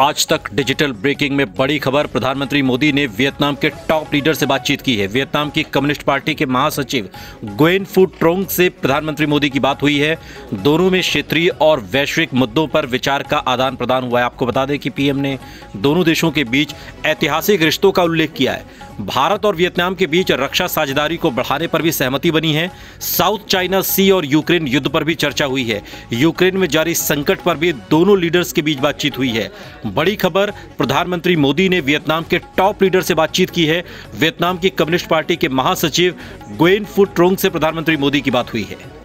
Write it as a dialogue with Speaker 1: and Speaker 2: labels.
Speaker 1: आज तक digital breaking में बड़ी खबर। प्रधानमंत्री मोदी ने वियतनाम के टॉप लीडर से बातचीत की है। वियतनाम की कम्युनिस्ट पार्टी के महासचिव ग्वेन फू ट्रोंग से प्रधानमंत्री मोदी की बात हुई है। दोनों में क्षेत्रीय और वैश्विक मुद्दों पर विचार का आदान प्रदान हुआ है। आपको बता दें कि पीएम ने दोनों देशों के बीच ऐतिहासिक रिश्तों का उल्लेख किया है। भारत और वियतनाम के बीच रक्षा साझेदारी को बढ़ाने पर भी सहमति बनी है। साउथ चाइना, सी और यूक्रेन युद्ध पर भी चर्चा हुई है। यूक्रेन में जारी संकट पर भी दोनों लीडर्स के बीच बातचीत हुई है। बड़ी खबर, प्रधानमंत्री मोदी ने वियतनाम के टॉप लीडर से बातचीत की है। वियतनाम की कम्युनिस्ट पार्टी के महासचिव ग्वेन फुट ट्रोंग से प्रधानमंत्री मोदी की बात हुई है।